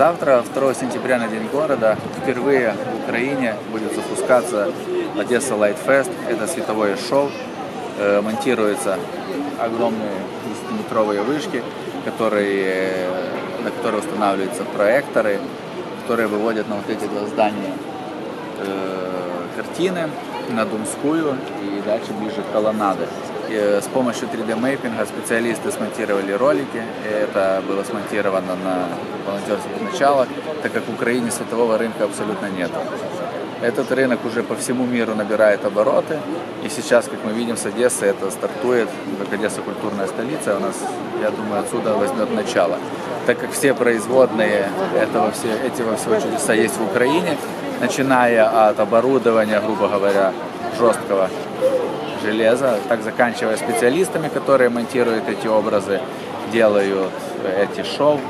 Завтра, 2 сентября на День города, впервые в Украине будет запускаться Одесса Fest. Это световое шоу. Э, монтируются огромные 10-метровые вышки, которые, на которые устанавливаются проекторы, которые выводят на вот эти два здания э, картины, на Думскую и дальше ближе к колоннады. И с помощью 3D-мейпинга специалисты смонтировали ролики, и это было смонтировано на волонтерских началах, так как в Украине светового рынка абсолютно нет. Этот рынок уже по всему миру набирает обороты, и сейчас, как мы видим, с Одессы это стартует, как Одесса культурная столица, у нас, я думаю, отсюда возьмет начало. Так как все производные этого, все, этого всего чудеса есть в Украине, начиная от оборудования, грубо говоря, жесткого железа, так заканчивая специалистами, которые монтируют эти образы, делают эти шоу.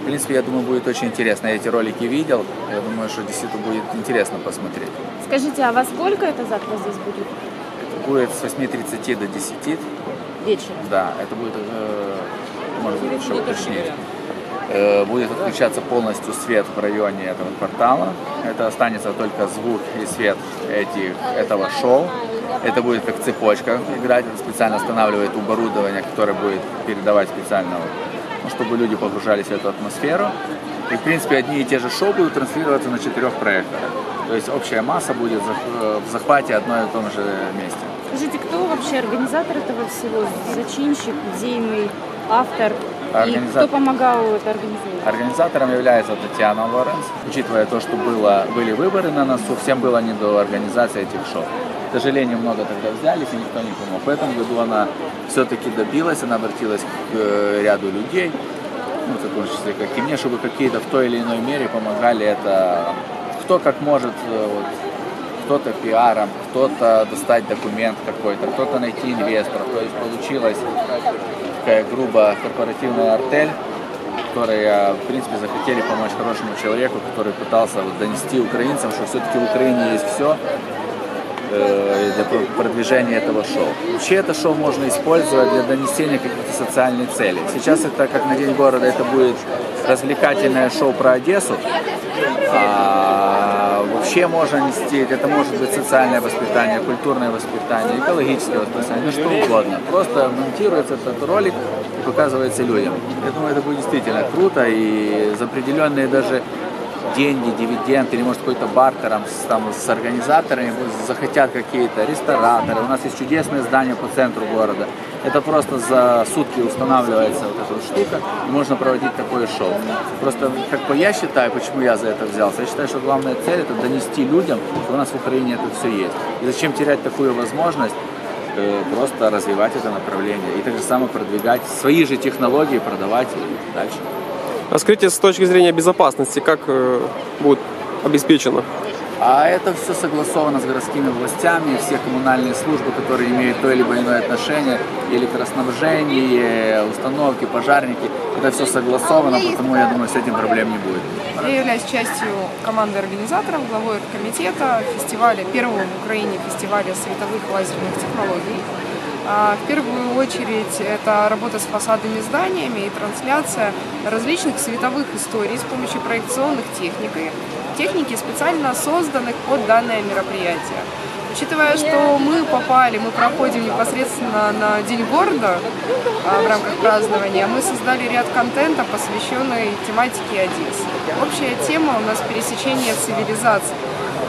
В принципе, я думаю, будет очень интересно. Я эти ролики видел. Я думаю, что действительно будет интересно посмотреть. Скажите, а во сколько это завтра здесь будет? Это будет с 8.30 до 10. Вечером? Да, это будет, э, может быть, еще уточнить. Э, будет отключаться полностью свет в районе этого квартала. Это останется только звук и свет этих, этого шоу. Это будет как цепочка играть. Это специально останавливает оборудование, которое будет передавать специально, ну, чтобы люди погружались в эту атмосферу. И, в принципе, одни и те же шоу будут транслироваться на четырех проекторах. То есть общая масса будет в захвате одной и том же месте. Скажите, кто вообще организатор этого всего? Зачинщик, идейный автор? Организа... И кто помогал это организовать? Организатором является Татьяна Лоренс. Учитывая то, что было, были выборы на носу, всем было не до организации этих шоу. К сожалению, много тогда взялись, и никто не помог. В этом году она все-таки добилась, она обратилась к э, ряду людей, ну, в том числе, как и мне, чтобы какие-то в той или иной мере помогали это, кто как может, э, вот, кто-то пиаром, кто-то достать документ какой-то, кто-то найти инвестора. То есть получилось такая грубо корпоративная артель, которые, в принципе, захотели помочь хорошему человеку, который пытался вот, донести украинцам, что все-таки в Украине есть все, Э, для продвижения этого шоу. Вообще это шоу можно использовать для донесения каких-то социальных целей. Сейчас это, как на День города, это будет развлекательное шоу про Одессу. А вообще можно нести, это может быть социальное воспитание, культурное воспитание, экологическое воспитание, ну что угодно. Просто монтируется этот ролик и показывается людям. Я думаю, это будет действительно круто и за определенные даже деньги, дивиденды или может какой-то бартером с, там, с организаторами захотят какие-то рестораторы. У нас есть чудесное здание по центру города. Это просто за сутки устанавливается вот эта вот штука, и можно проводить такое шоу. Просто, как бы я считаю, почему я за это взялся, я считаю, что главная цель это донести людям, что у нас в Украине это все есть. И зачем терять такую возможность, э, просто развивать это направление и так же самое продвигать свои же технологии, продавать и дальше. Раскрытие с точки зрения безопасности, как э, будет обеспечено? А это все согласовано с городскими властями, все коммунальные службы, которые имеют то или иное отношение, электроснабжение, установки, пожарники, это все согласовано, потому я думаю, с этим проблем не будет. Я являюсь частью команды организаторов, главой комитета фестиваля, первого в Украине фестиваля световых лазерных технологий. А, в первую очередь это работа с фасадными зданиями и трансляция различных световых историй с помощью проекционных техник, техники, специально созданных под данное мероприятие. Учитывая, что мы попали, мы проходим непосредственно на День города а, в рамках празднования, мы создали ряд контента, посвященный тематике Одессы. Общая тема у нас пересечение цивилизаций.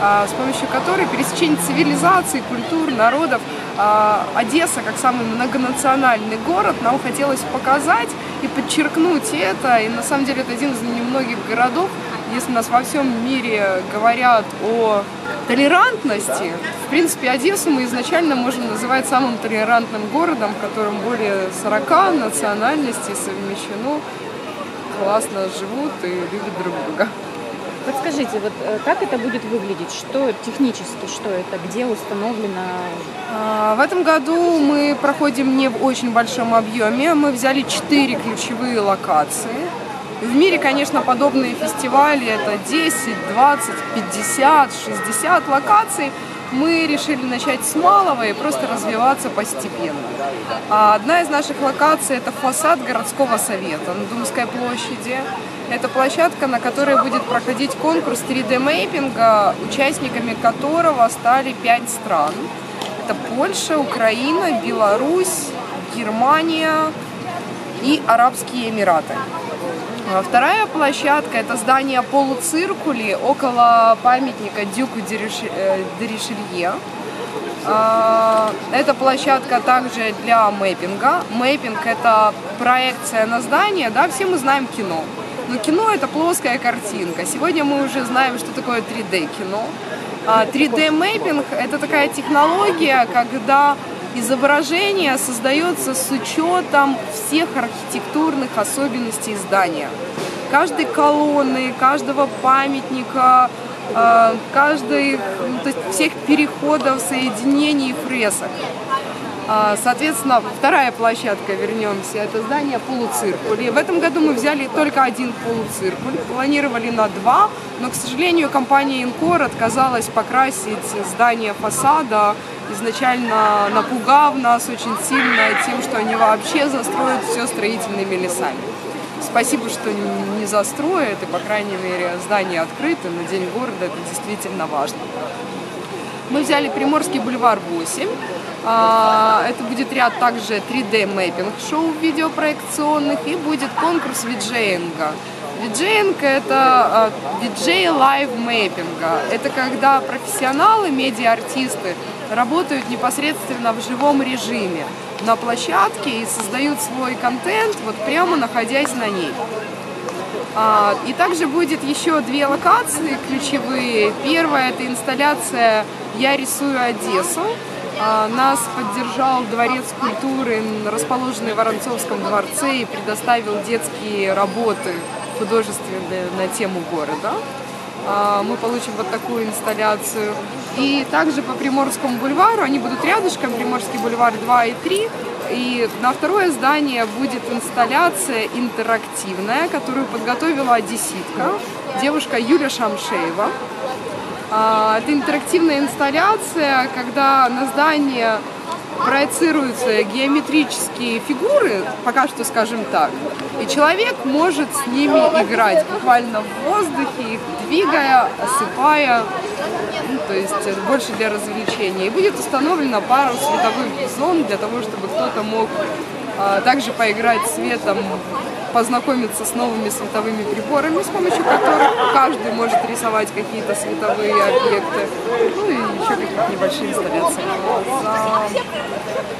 А, с помощью которой пересечение цивилизаций, культур, народов. А, Одесса, как самый многонациональный город, нам хотелось показать и подчеркнуть это. И на самом деле это один из немногих городов, если нас во всем мире говорят о толерантности, в принципе, Одессу мы изначально можем называть самым толерантным городом, в котором более 40 национальностей совмещено, классно живут и любят друг друга. Подскажите, вот э, как это будет выглядеть? Что технически, что это, где установлено? А, в этом году мы проходим не в очень большом объеме. Мы взяли четыре ключевые локации. В мире, конечно, подобные фестивали это 10, 20, 50, 60 локаций. Мы решили начать с малого и просто развиваться постепенно. А одна из наших локаций – это фасад городского совета на Думской площади. Это площадка, на которой будет проходить конкурс 3D-мейпинга, участниками которого стали пять стран. Это Польша, Украина, Беларусь, Германия и Арабские Эмираты. А вторая площадка – это здание полуциркули около памятника Дюку де Ришелье. А, эта площадка также для мэппинга. Мэппинг – это проекция на здание, да, все мы знаем кино. Но кино – это плоская картинка. Сегодня мы уже знаем, что такое 3D-кино. 3D-мэппинг – это такая технология, когда изображение создается с учетом всех архитектурных особенностей здания. Каждой колонны, каждого памятника, э, каждой, ну, то есть всех переходов, соединений фресок. А, соответственно, вторая площадка, вернемся, это здание полуциркуль. В этом году мы взяли только один полуциркуль, планировали на два, но, к сожалению, компания Инкор отказалась покрасить здание фасада, изначально напугав нас очень сильно тем, что они вообще застроят все строительными лесами. Спасибо, что не застроят, и, по крайней мере, здание открыто на День города, это действительно важно. Мы взяли Приморский бульвар 8, а, это будет ряд также 3D мэппинг шоу видеопроекционных и будет конкурс виджеинга. Виджеинг – это VJ live mapping а. Это когда профессионалы, медиа-артисты работают непосредственно в живом режиме на площадке и создают свой контент, вот прямо находясь на ней. А, и также будет еще две локации ключевые. Первая – это инсталляция «Я рисую Одессу», а, нас поддержал Дворец культуры, расположенный в Воронцовском дворце, и предоставил детские работы художественные на тему города. А, мы получим вот такую инсталляцию. И также по Приморскому бульвару, они будут рядышком, Приморский бульвар 2 и 3. И на второе здание будет инсталляция интерактивная, которую подготовила одесситка, девушка Юля Шамшеева. А, это интерактивная инсталляция, когда на здание проецируются геометрические фигуры, пока что скажем так, и человек может с ними играть буквально в воздухе, их двигая, осыпая, ну, то есть больше для развлечения. И будет установлена пару световых зон для того, чтобы кто-то мог а, также поиграть светом познакомиться с новыми световыми приборами, с помощью которых каждый может рисовать какие-то световые объекты, ну и еще какие-то небольшие инсталляции.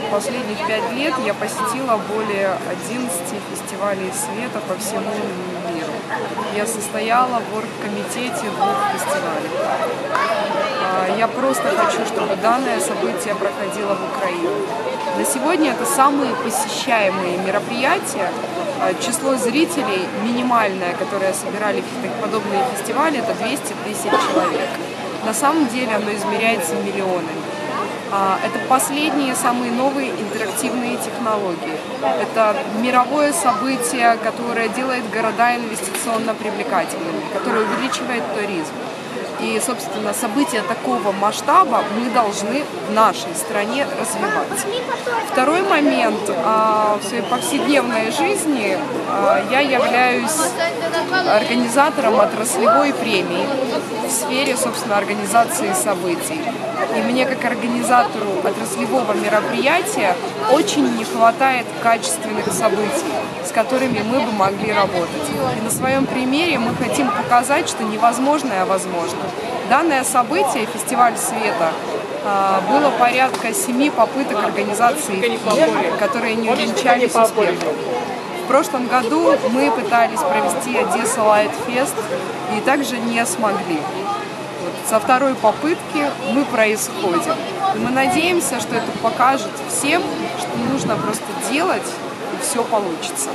За последних пять лет я посетила более 11 фестивалей света по всему миру. Я состояла в оргкомитете двух фестивалей. А, я просто хочу, чтобы данное событие проходило в Украине. На сегодня это самые посещаемые мероприятия число зрителей минимальное, которое собирали подобные фестивали, это 200 тысяч человек. На самом деле оно измеряется миллионами. А, это последние, самые новые интерактивные технологии. Это мировое событие, которое делает города инвестиционно привлекательными, которое увеличивает туризм. И, собственно, события такого масштаба мы должны в нашей стране развивать. Второй момент. А, в своей повседневной жизни а, я являюсь организатором отраслевой премии в сфере, собственно, организации событий. И мне, как организатору отраслевого мероприятия, очень не хватает качественных событий, с которыми мы бы могли работать. И на своем примере мы хотим показать, что невозможное возможно. Данное событие, фестиваль света, а, было порядка семи попыток организации которые не увенчались успехом. В прошлом году мы пытались провести Одесса Light Fest и также не смогли. Вот со второй попытки мы происходим. И мы надеемся, что это покажет всем, что нужно просто делать, и все получится.